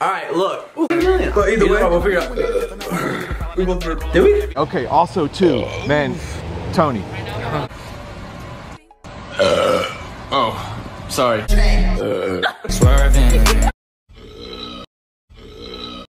All right. look. But either way, we'll figure out. we both burped. Did we? Okay, also two man, Tony. Uh, oh, sorry. Uh.